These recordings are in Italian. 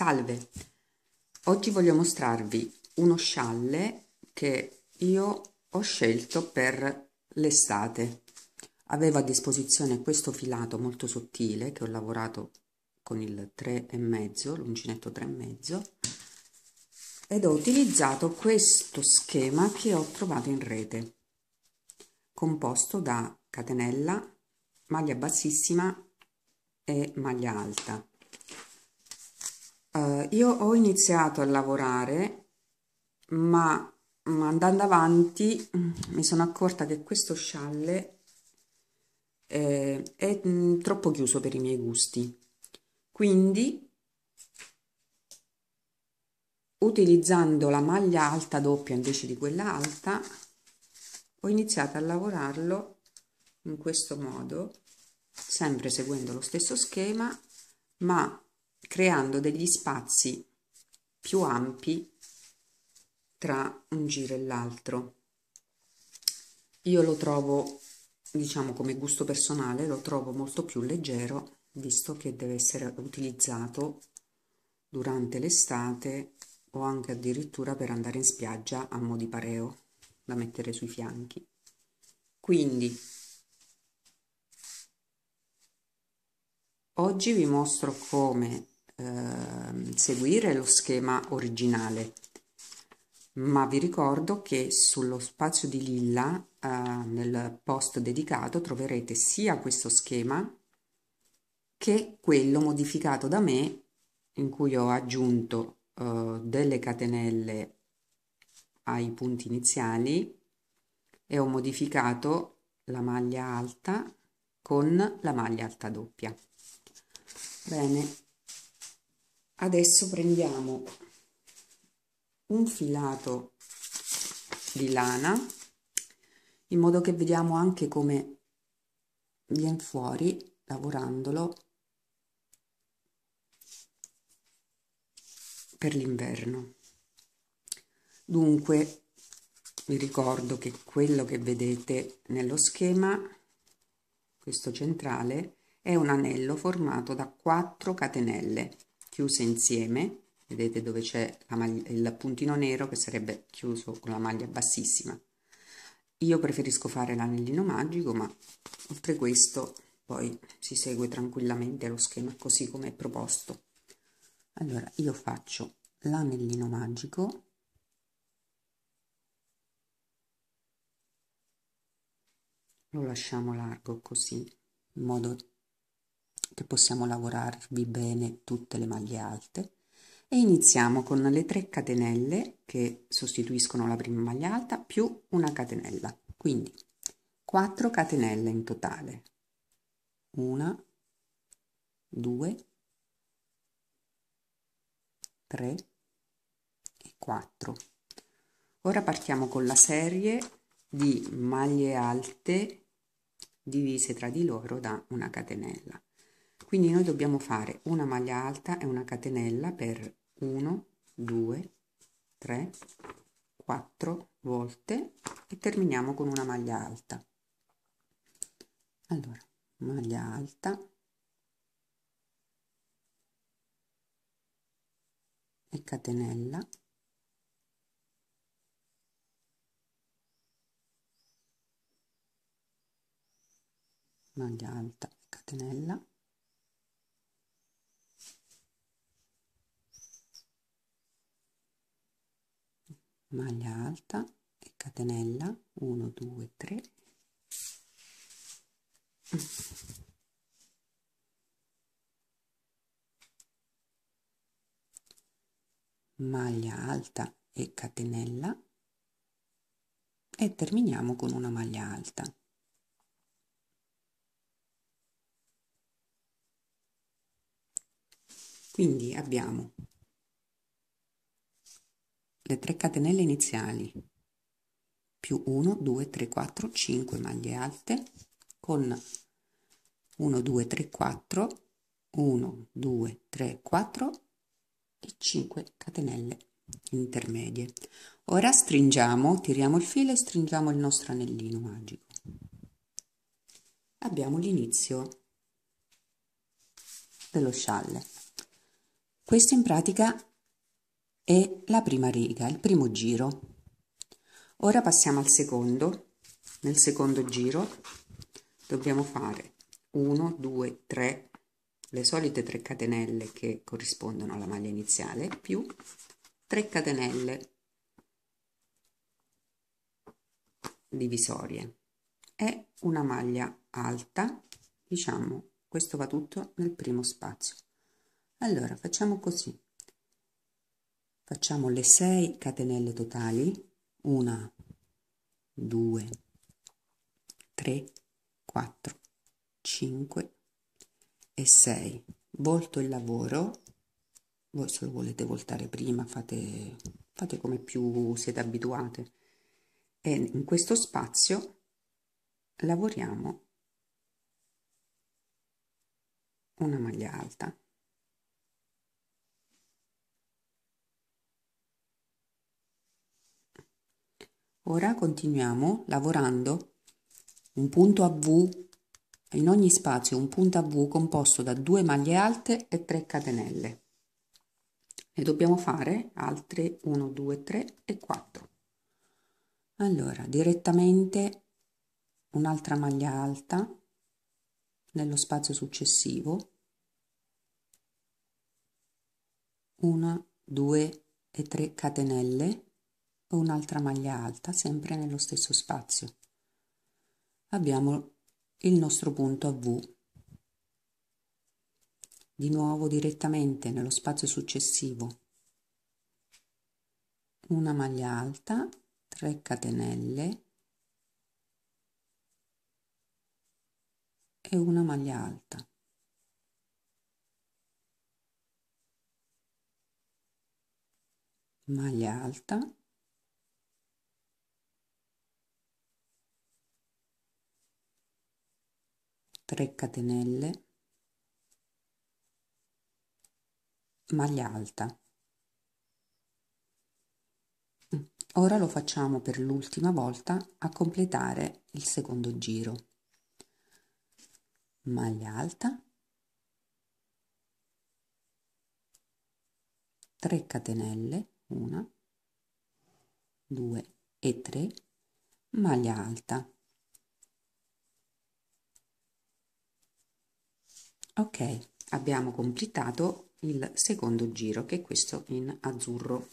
Salve, oggi voglio mostrarvi uno scialle che io ho scelto per l'estate. Avevo a disposizione questo filato molto sottile che ho lavorato con il 3,5, l'uncinetto 3,5 ed ho utilizzato questo schema che ho trovato in rete composto da catenella, maglia bassissima e maglia alta Uh, io ho iniziato a lavorare, ma, andando avanti mm, mi sono accorta che questo scialle eh, è mh, mm, troppo chiuso per i miei gusti. Quindi, utilizzando la maglia alta doppia invece di quella alta, ho iniziato a lavorarlo in questo modo, sempre seguendo lo stesso schema, ma creando degli spazi più ampi tra un giro e l'altro. Io lo trovo, diciamo come gusto personale, lo trovo molto più leggero visto che deve essere utilizzato durante l'estate o anche addirittura per andare in spiaggia a mo' di pareo da mettere sui fianchi. Quindi oggi vi mostro come eh, seguire lo schema originale. Ma vi ricordo che sullo spazio di Lilla eh, nel post dedicato troverete sia questo schema che quello modificato da me in cui ho aggiunto eh, delle catenelle ai punti iniziali e ho modificato la maglia alta con la maglia alta doppia. Bene adesso prendiamo un filato di lana in modo che vediamo anche come viene fuori lavorandolo per l'inverno. Dunque vi ricordo che quello che vedete nello schema questo centrale è un anello formato da 4 catenelle chiuse insieme vedete dove c'è il puntino nero che sarebbe chiuso con la maglia bassissima. Io preferisco fare l'anellino magico ma oltre questo poi si segue tranquillamente lo schema così come è proposto. Allora io faccio l'anellino magico. Lo lasciamo largo così in modo che possiamo lavorarvi bene tutte le maglie alte. E iniziamo con le 3 catenelle che sostituiscono la prima maglia alta più una catenella. Quindi 4 catenelle in totale. 1 2 3 e 4 ora partiamo con la serie di maglie alte divise tra di loro da una catenella quindi noi dobbiamo fare una maglia alta e una catenella per 1 2 3 4 volte e terminiamo con una maglia alta. Allora maglia alta. E catenella. Maglia alta e catenella maglia alta e catenella 1 2 3 maglia alta e catenella. E terminiamo con una maglia alta. Quindi abbiamo le 3 catenelle iniziali. Più 1 2 3 4 5 maglie alte con 1 2 3 4 1 2 3 4 e 5 catenelle intermedie. Ora stringiamo tiriamo il filo e stringiamo il nostro anellino magico. Abbiamo l'inizio dello scialle. Questo in pratica è la prima riga, il primo giro. Ora passiamo al secondo. Nel secondo giro dobbiamo fare 1, 2, 3, le solite 3 catenelle che corrispondono alla maglia iniziale, più 3 catenelle divisorie e una maglia alta, diciamo, questo va tutto nel primo spazio. Allora, facciamo così. Facciamo le 6 catenelle totali, 1, 2, 3, 4, 5 e 6. Volto il lavoro, voi se lo volete voltare prima fate, fate come più siete abituate e in questo spazio lavoriamo una maglia alta. Ora continuiamo lavorando un punto a V in ogni spazio un punto a V composto da due maglie alte e 3 catenelle. Ne dobbiamo fare altre 1, 2, 3 e 4. Allora, direttamente un'altra maglia alta nello spazio successivo, una, due e tre catenelle un'altra maglia alta sempre nello stesso spazio. Abbiamo il nostro punto a V. Di nuovo direttamente nello spazio successivo una maglia alta 3 catenelle e una maglia alta maglia alta 3 catenelle maglia alta Ora lo facciamo per l'ultima volta a completare il secondo giro. Maglia alta, 3 catenelle, 1, 2 e 3, maglia alta. Ok, abbiamo completato il secondo giro che è questo in azzurro.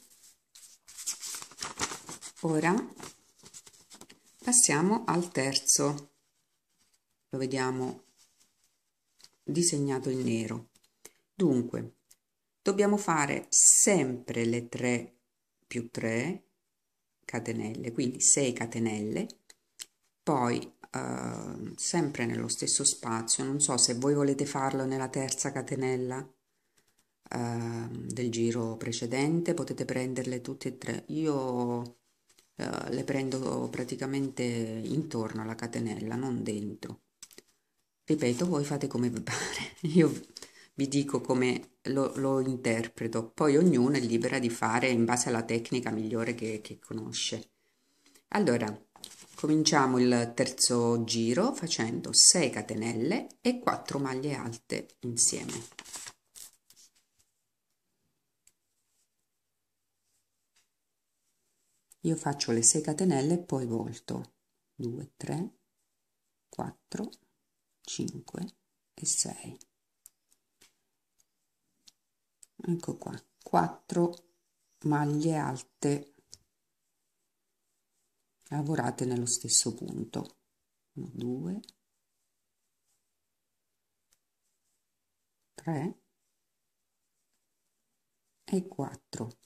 Ora passiamo al terzo, lo vediamo disegnato in nero. Dunque, dobbiamo fare sempre le 3 più 3 catenelle, quindi 6 catenelle, poi eh, sempre nello stesso spazio, non so se voi volete farlo nella terza catenella eh, del giro precedente, potete prenderle tutte e tre. Io eh, le prendo praticamente intorno alla catenella, non dentro. Ripeto, voi fate come vi pare, io vi dico come lo, lo, interpreto, poi ognuno è libera di fare in base alla tecnica migliore che, che conosce. Allora, cominciamo il terzo giro facendo 6 catenelle e 4 maglie alte insieme. io faccio le 6 catenelle e poi volto. 2 3 4 5 e 6 ecco qua 4 maglie alte lavorate nello stesso punto. 1 2 3 e 4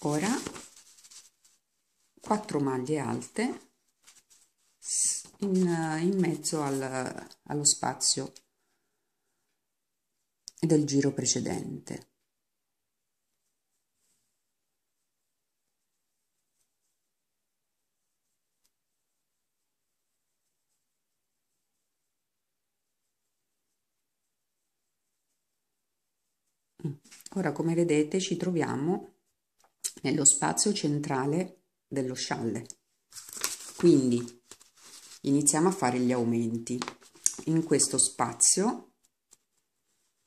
ora 4 maglie alte in, in mezzo al, allo spazio del giro precedente ora come vedete ci troviamo nello spazio centrale dello scialle. Quindi iniziamo a fare gli aumenti. in questo spazio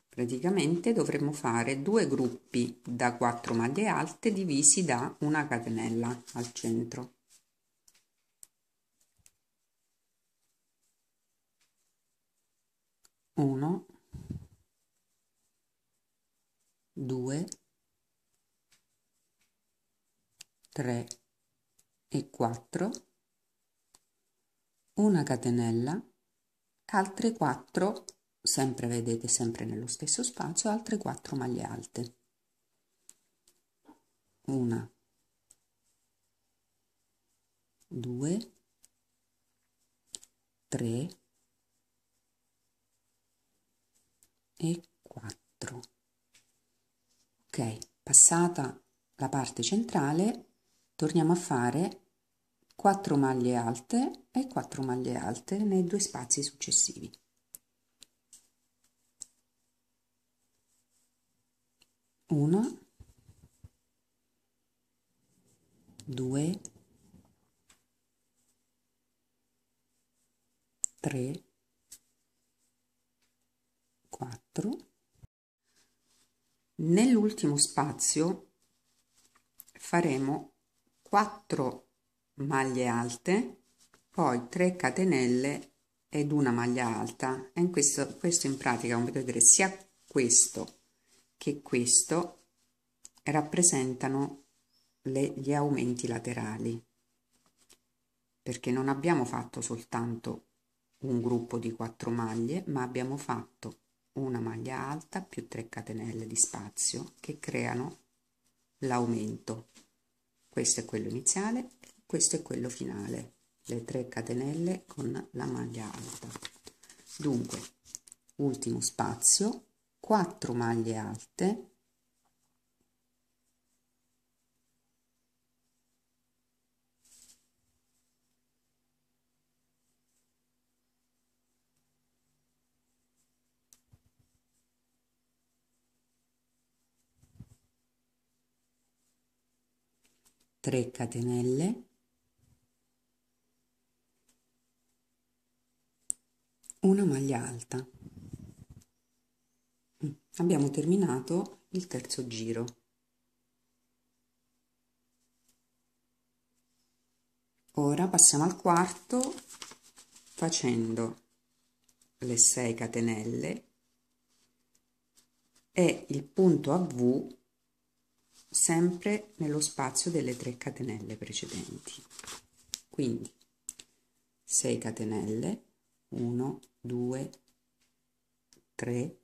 praticamente dovremmo fare due gruppi da 4 maglie alte divisi da una catenella al centro uno due tre e quattro una catenella altre quattro sempre vedete sempre nello stesso spazio altre 4 maglie alte. Una due tre e 4 ok passata la parte centrale torniamo a fare 4 maglie alte e 4 maglie alte nei due spazi successivi. 1 2 3 4 nell'ultimo spazio faremo 4 maglie alte poi 3 catenelle ed una maglia alta. E in questo, questo in pratica come potete vedere sia questo che questo rappresentano le, gli aumenti laterali. Perché non abbiamo fatto soltanto un gruppo di 4 maglie ma abbiamo fatto una maglia alta più 3 catenelle di spazio che creano l'aumento. Questo è quello iniziale questo è quello finale. Le 3 catenelle con la maglia alta. Dunque ultimo spazio 4 maglie alte 3 catenelle. Una maglia alta. Mm, abbiamo terminato il terzo giro. Ora passiamo al quarto facendo le 6 catenelle. E il punto a V sempre nello spazio delle 3 catenelle precedenti. Quindi 6 catenelle 1 2 3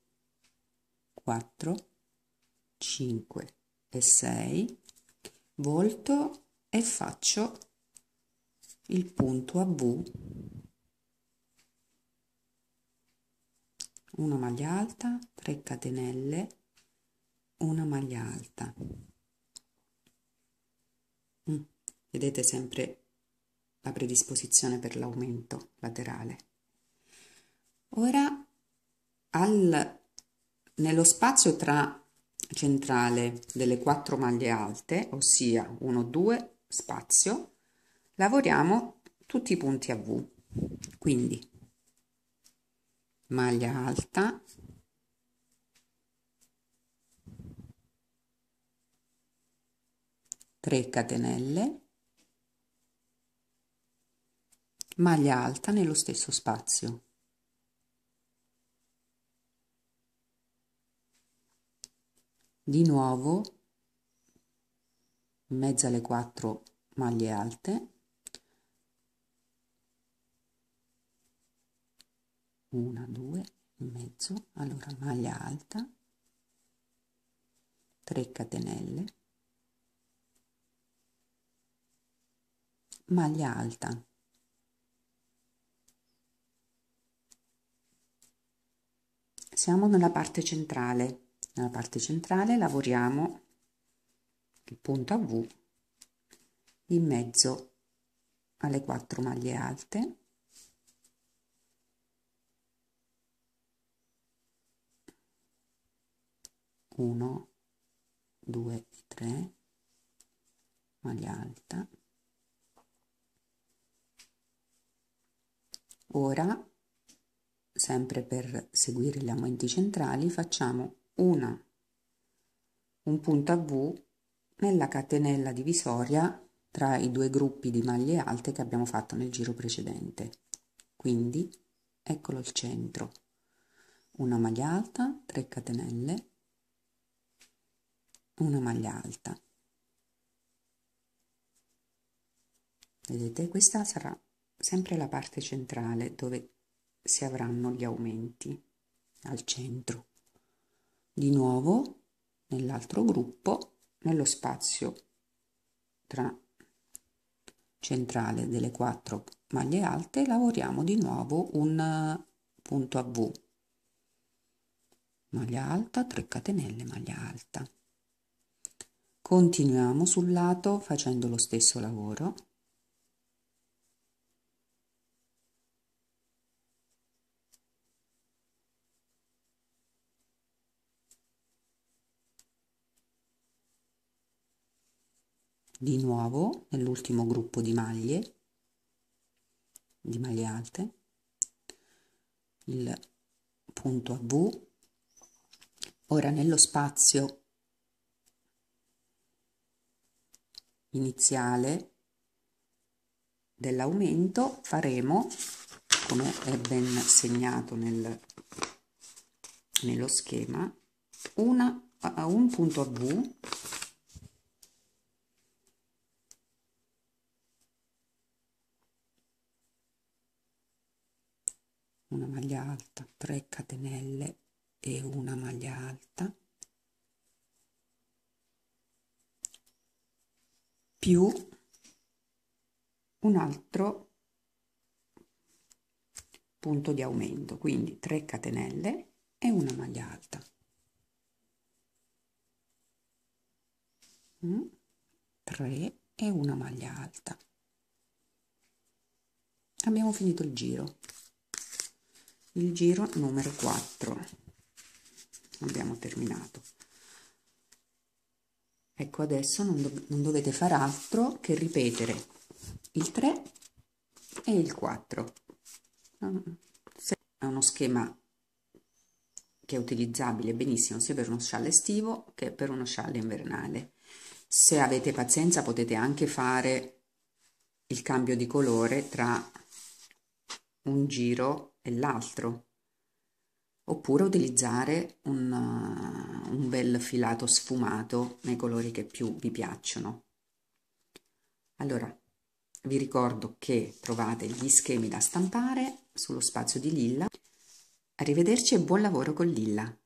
4 5 e 6 volto e faccio il punto a V. Una maglia alta 3 catenelle una maglia alta Mm. Vedete sempre la predisposizione per l'aumento laterale. Ora al, nello spazio tra centrale delle quattro maglie alte, ossia 1, 2, spazio, lavoriamo tutti i punti a V. Quindi maglia alta, 3 catenelle maglia alta nello stesso spazio. Di nuovo in mezzo alle 4 maglie alte una due in mezzo allora maglia alta 3 catenelle maglia alta siamo nella parte centrale. Nella parte centrale lavoriamo il punto a V in mezzo alle quattro maglie alte. Uno due tre maglia alta. Ora sempre per seguire gli aumenti centrali facciamo una un punto a V nella catenella divisoria tra i due gruppi di maglie alte che abbiamo fatto nel giro precedente. Quindi eccolo il centro. Una maglia alta 3 catenelle. Una maglia alta. Vedete questa sarà sempre la parte centrale dove si avranno gli aumenti al centro. Di nuovo nell'altro gruppo nello spazio tra centrale delle quattro maglie alte lavoriamo di nuovo un punto a V. Maglia alta 3 catenelle maglia alta. Continuiamo sul lato facendo lo stesso lavoro di nuovo nell'ultimo gruppo di maglie di maglie alte il punto a V. Ora nello spazio iniziale dell'aumento faremo come è ben segnato nel, nello schema una, un punto a V una maglia alta 3 catenelle e una maglia alta. Più un altro punto di aumento quindi 3 catenelle e una maglia alta. 3 mm, e una maglia alta. Abbiamo finito il giro il giro numero 4 abbiamo terminato. Ecco adesso non, dov non dovete fare altro che ripetere il 3 e il 4 è uno schema che è utilizzabile benissimo sia per uno scialle estivo che per uno scialle invernale. Se avete pazienza potete anche fare il cambio di colore tra un giro e l'altro oppure utilizzare un, uh, un bel filato sfumato nei colori che più vi piacciono. Allora, vi ricordo che trovate gli schemi da stampare sullo spazio di Lilla. Arrivederci e buon lavoro con Lilla!